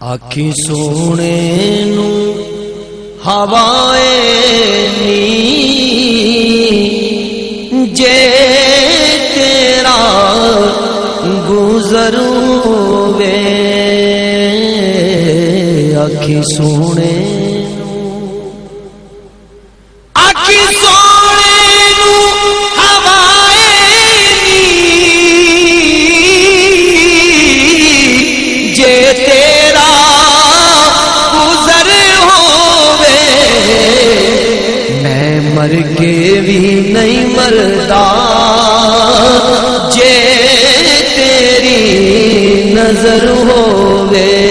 आखी सोने हवाए नी जे तेरा गुजरूवे आखी सोने आखी सो मर के भी नहीं मरता। जे तेरी नज़र होवे